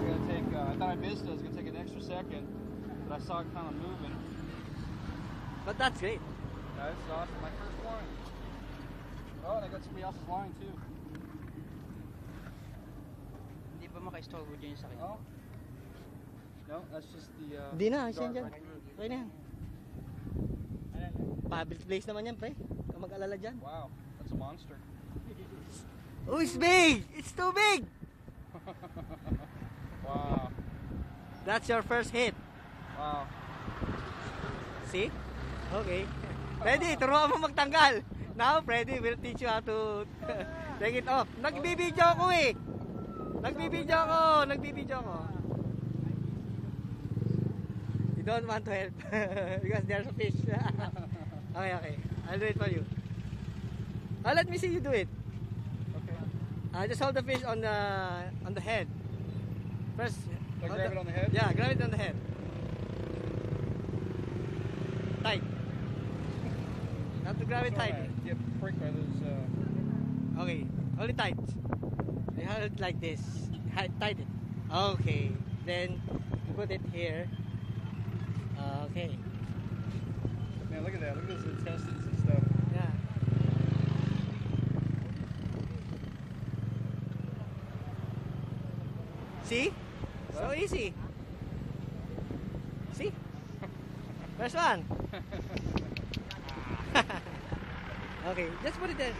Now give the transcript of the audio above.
was gonna take. Uh, I thought I missed it. I was gonna take an extra second, but I saw it kind of moving. But that's great. Is awesome. My first one. Oh, and I got somebody else's line too. Hindi ba maka-stalker dyan yung sakit? Oh. No, that's just the. Uh, Hindi na, siya dyan. Okay na yan. Public place naman yan, pre. Kung mag-alala dyan. Wow, that's a monster. Oh, it's big! It's too big! Wow. That's your first hit. Wow. See? Okay. Freddy, turuan mo magtanggal. Now, Freddy will teach you how to take it off. Nagbibideo ako eh. Nagbibideo ako. Nagbibideo ako. You don't want to help because there's a fish. okay, okay. I'll do it for you. Oh, let me see you do it. Okay. Uh, just hold the fish on the on the head. First, Like grab it on the head? Yeah, grab it on the head. Tight. Not to grab it tight. I Get pricked by those. Uh, Okay, hold it tight. You hold it like this. Hi- Tight it. Okay. Then put it here. Okay. man, look at that. Look at those intestines and stuff. Yeah. See? So easy. See? First one. okay, just put it there.